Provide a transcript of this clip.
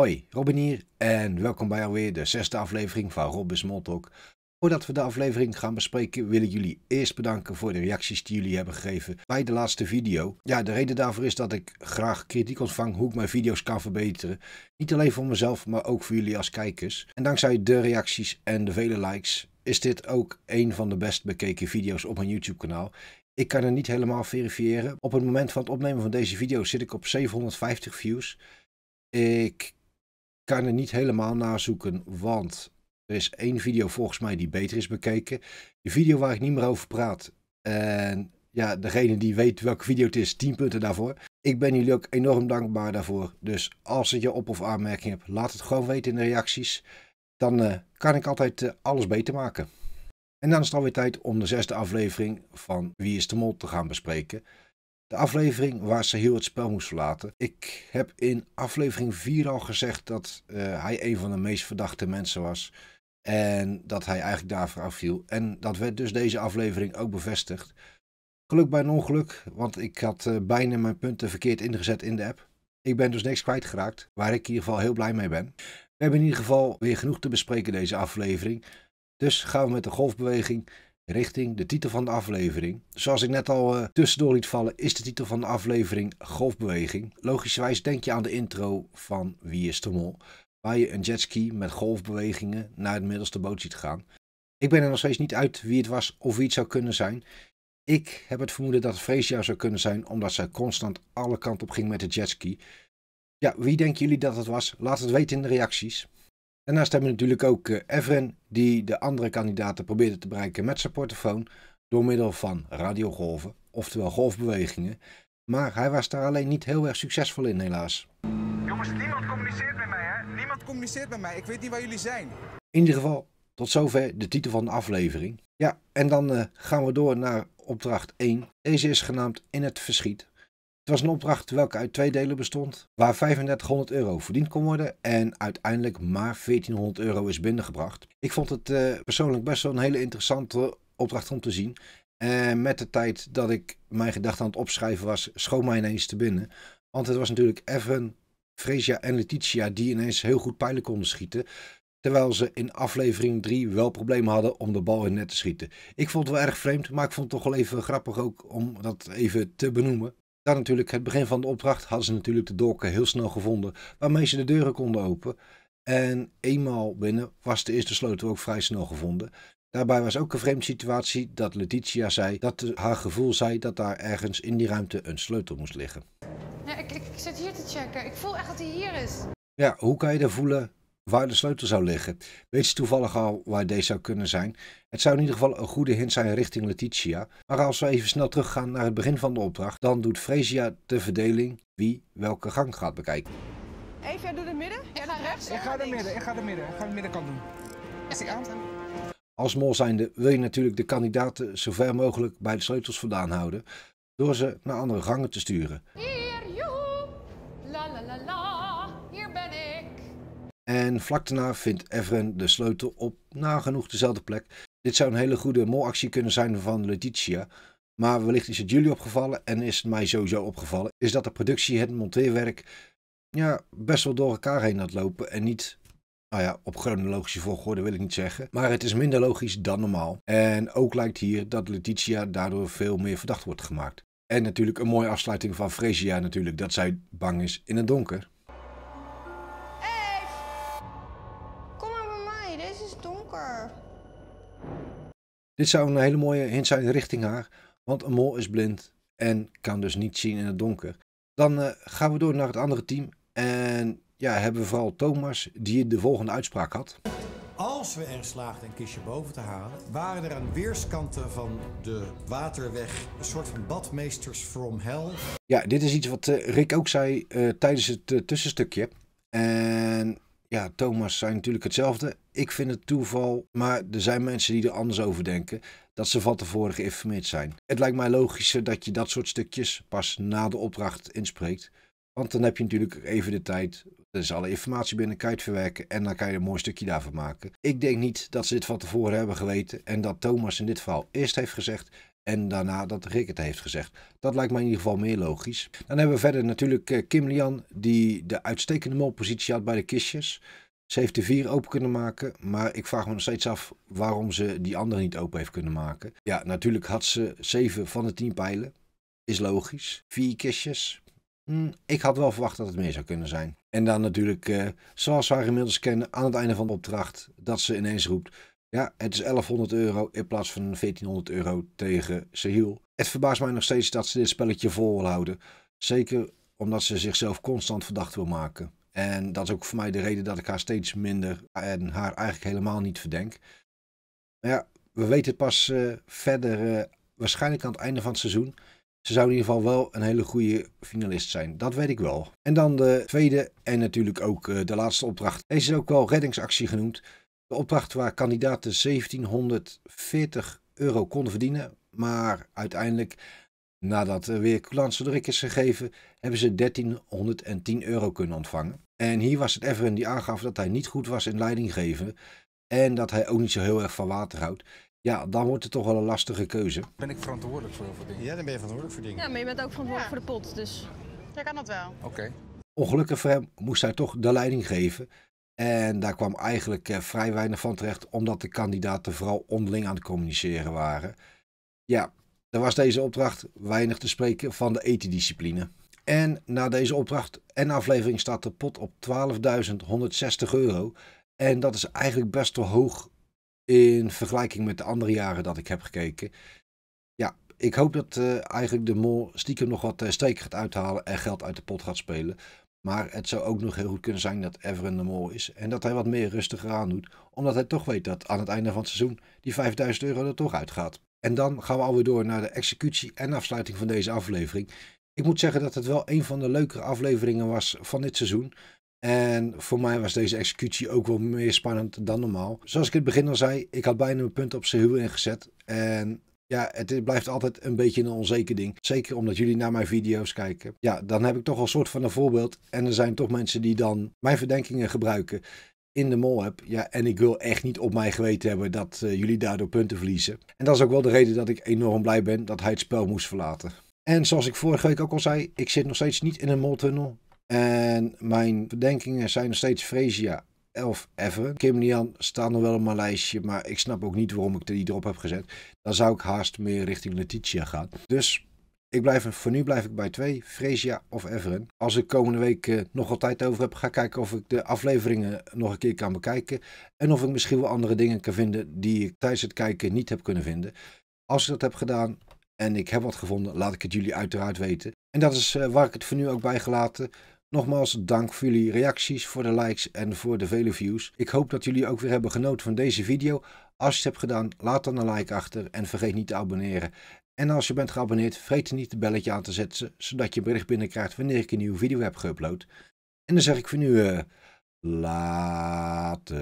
Hoi, Robin hier en welkom bij alweer de zesde aflevering van Robin Smalltalk. Voordat we de aflevering gaan bespreken wil ik jullie eerst bedanken voor de reacties die jullie hebben gegeven bij de laatste video. Ja, de reden daarvoor is dat ik graag kritiek ontvang hoe ik mijn video's kan verbeteren. Niet alleen voor mezelf, maar ook voor jullie als kijkers. En dankzij de reacties en de vele likes is dit ook een van de best bekeken video's op mijn YouTube kanaal. Ik kan er niet helemaal verifiëren. Op het moment van het opnemen van deze video zit ik op 750 views. Ik kan er niet helemaal nazoeken, want er is één video volgens mij die beter is bekeken. De video waar ik niet meer over praat. En ja, degene die weet welke video het is, 10 punten daarvoor. Ik ben jullie ook enorm dankbaar daarvoor. Dus als je op- of aanmerking hebt, laat het gewoon weten in de reacties. Dan uh, kan ik altijd uh, alles beter maken. En dan is het alweer tijd om de zesde aflevering van Wie is de Mol te gaan bespreken. De aflevering waar heel het spel moest verlaten. Ik heb in aflevering 4 al gezegd dat uh, hij een van de meest verdachte mensen was. En dat hij eigenlijk daarvoor afviel. En dat werd dus deze aflevering ook bevestigd. Geluk bij een ongeluk, want ik had uh, bijna mijn punten verkeerd ingezet in de app. Ik ben dus niks kwijtgeraakt, waar ik in ieder geval heel blij mee ben. We hebben in ieder geval weer genoeg te bespreken deze aflevering. Dus gaan we met de golfbeweging richting de titel van de aflevering. Zoals ik net al uh, tussendoor liet vallen, is de titel van de aflevering Golfbeweging. Logischerwijs denk je aan de intro van Wie is de Mol, waar je een jetski met golfbewegingen naar het middelste boot ziet gaan. Ik ben er nog steeds niet uit wie het was of wie het zou kunnen zijn. Ik heb het vermoeden dat het Freesia zou kunnen zijn, omdat zij constant alle kanten op ging met de jetski. Ja, wie denken jullie dat het was? Laat het weten in de reacties. Daarnaast hebben we natuurlijk ook uh, Evren, die de andere kandidaten probeerde te bereiken met zijn portofoon door middel van radiogolven, oftewel golfbewegingen. Maar hij was daar alleen niet heel erg succesvol in, helaas. Jongens, niemand communiceert met mij, hè? Niemand communiceert met mij. Ik weet niet waar jullie zijn. In ieder geval, tot zover de titel van de aflevering. Ja, en dan uh, gaan we door naar opdracht 1. Deze is genaamd In het Verschiet. Het was een opdracht welke uit twee delen bestond, waar 3500 euro verdiend kon worden en uiteindelijk maar 1400 euro is binnengebracht. Ik vond het uh, persoonlijk best wel een hele interessante opdracht om te zien. En met de tijd dat ik mijn gedachten aan het opschrijven was, schoon mij ineens te binnen. Want het was natuurlijk Evan, Fresia en Letitia die ineens heel goed pijlen konden schieten. Terwijl ze in aflevering 3 wel problemen hadden om de bal in net te schieten. Ik vond het wel erg vreemd, maar ik vond het toch wel even grappig ook om dat even te benoemen. Dan natuurlijk het begin van de opdracht hadden ze natuurlijk de dolken heel snel gevonden waarmee ze de deuren konden openen. En eenmaal binnen was de eerste sleutel ook vrij snel gevonden. Daarbij was ook een vreemde situatie dat Letitia zei dat haar gevoel zei dat daar ergens in die ruimte een sleutel moest liggen. Ja, ik, ik, ik zit hier te checken. Ik voel echt dat hij hier is. Ja, hoe kan je er voelen waar de sleutel zou liggen? Weet je toevallig al waar deze zou kunnen zijn? Het zou in ieder geval een goede hint zijn richting Letitia. Maar als we even snel teruggaan naar het begin van de opdracht, dan doet Fresia de verdeling wie welke gang gaat bekijken. Eva, doe het midden? Ja, naar rechts. Ik ga er midden, ik ga er midden. Ik ga de middenkant doen. Is die aan? Als mol zijnde wil je natuurlijk de kandidaten zo ver mogelijk bij de sleutels vandaan houden, door ze naar andere gangen te sturen. En vlak daarna vindt Evren de sleutel op nagenoeg dezelfde plek. Dit zou een hele goede molactie kunnen zijn van Letitia. Maar wellicht is het jullie opgevallen en is het mij sowieso opgevallen. Is dat de productie, het monteerwerk, ja, best wel door elkaar heen had lopen. En niet, nou ja, op chronologische volgorde wil ik niet zeggen. Maar het is minder logisch dan normaal. En ook lijkt hier dat Letitia daardoor veel meer verdacht wordt gemaakt. En natuurlijk een mooie afsluiting van Fresia natuurlijk, dat zij bang is in het donker. Dit zou een hele mooie hint zijn richting haar, want een mol is blind en kan dus niet zien in het donker. Dan uh, gaan we door naar het andere team en ja, hebben we vooral Thomas die de volgende uitspraak had. Als we er slaagden een kistje boven te halen, waren er aan weerskanten van de waterweg een soort van badmeesters from hell. Ja, dit is iets wat uh, Rick ook zei uh, tijdens het tussenstukje. En ja, Thomas zei natuurlijk hetzelfde. Ik vind het toeval, maar er zijn mensen die er anders over denken. Dat ze van tevoren geïnformeerd zijn. Het lijkt mij logischer dat je dat soort stukjes pas na de opdracht inspreekt. Want dan heb je natuurlijk even de tijd. Er is alle informatie binnen, kan verwerken en dan kan je een mooi stukje daarvan maken. Ik denk niet dat ze dit van tevoren hebben geweten en dat Thomas in dit verhaal eerst heeft gezegd: En daarna dat Rick het heeft gezegd. Dat lijkt mij in ieder geval meer logisch. Dan hebben we verder natuurlijk eh, Kim Lian, die de uitstekende molpositie had bij de kistjes. Ze heeft de vier open kunnen maken, maar ik vraag me nog steeds af waarom ze die andere niet open heeft kunnen maken. Ja, natuurlijk had ze zeven van de tien pijlen. Is logisch. Vier kistjes. Hm, ik had wel verwacht dat het meer zou kunnen zijn. En dan natuurlijk, eh, zoals we haar inmiddels kennen, aan het einde van de opdracht, dat ze ineens roept: Ja, het is 1100 euro in plaats van 1400 euro tegen Sehil. Het verbaast mij nog steeds dat ze dit spelletje vol wil houden. Zeker omdat ze zichzelf constant verdacht wil maken. En dat is ook voor mij de reden dat ik haar steeds minder en haar eigenlijk helemaal niet verdenk. Maar ja, we weten het pas eh, verder, eh, waarschijnlijk aan het einde van het seizoen. Ze zou in ieder geval wel een hele goede finalist zijn. Dat weet ik wel. En dan de tweede en natuurlijk ook eh, de laatste opdracht. Deze is ook wel reddingsactie genoemd. Opdracht waar kandidaten 1740 euro konden verdienen. Maar uiteindelijk, nadat er weer coulance door is gegeven, hebben ze 1310 euro kunnen ontvangen. En hier was het Everin die aangaf dat hij niet goed was in leidinggeven. En dat hij ook niet zo heel erg van water houdt. Ja, dan wordt het toch wel een lastige keuze. Ben ik verantwoordelijk voor heel veel dingen? Ja, dan ben je verantwoordelijk voor dingen. Ja, maar je bent ook verantwoordelijk Ja. voor de pot, dus... Jij kan dat wel. Oké. Ongelukkig voor hem moest hij toch de leiding geven. En daar kwam eigenlijk eh, vrij weinig van terecht, omdat de kandidaten vooral onderling aan het communiceren waren. Ja, er was deze opdracht weinig te spreken van de etendiscipline. En na deze opdracht en aflevering staat de pot op 12.160 euro. En dat is eigenlijk best wel hoog in vergelijking met de andere jaren dat ik heb gekeken. Ja, ik hoop dat eh, eigenlijk de mol stiekem nog wat uh, gaat uithalen en geld uit de pot gaat spelen. Maar het zou ook nog heel goed kunnen zijn dat Everin de is. En dat hij wat meer rustiger aan doet. Omdat hij toch weet dat aan het einde van het seizoen die 5000 euro er toch uitgaat. En dan gaan we alweer door naar de executie en afsluiting van deze aflevering. Ik moet zeggen dat het wel een van de leukere afleveringen was van dit seizoen. En voor mij was deze executie ook wel meer spannend dan normaal. Zoals ik in het begin al zei, ik had bijna mijn punt op zijn huw ingezet. En ja, het blijft altijd een beetje een onzeker ding. Zeker omdat jullie naar mijn video's kijken. Ja, dan heb ik toch wel een soort van een voorbeeld. En er zijn toch mensen die dan mijn verdenkingen gebruiken in de mol heb. Ja, en ik wil echt niet op mij geweten hebben dat uh, jullie daardoor punten verliezen. En dat is ook wel de reden dat ik enorm blij ben dat hij het spel moest verlaten. En zoals ik vorige week ook al zei, ik zit nog steeds niet in een moltunnel. En mijn verdenkingen zijn nog steeds Fresia of Even. Kim Lian staat nog wel op mijn lijstje, maar ik snap ook niet waarom ik die erop heb gezet. Dan zou ik haast meer richting Letitia gaan. Dus ik blijf, voor nu blijf ik bij twee, Fresia of Everen. Als ik komende week uh, nog wat tijd over heb, ga ik kijken of ik de afleveringen nog een keer kan bekijken. En of ik misschien wel andere dingen kan vinden die ik tijdens het kijken niet heb kunnen vinden. Als ik dat heb gedaan en ik heb wat gevonden, laat ik het jullie uiteraard weten. En dat is uh, waar ik het voor nu ook bij gelaten. Nogmaals dank voor jullie reacties, voor de likes en voor de vele views. Ik hoop dat jullie ook weer hebben genoten van deze video. Als je het hebt gedaan, laat dan een like achter en vergeet niet te abonneren. En als je bent geabonneerd, vergeet niet het belletje aan te zetten, zodat je bericht binnenkrijgt wanneer ik een nieuwe video heb geüpload. En dan zeg ik voor nu, uh, later.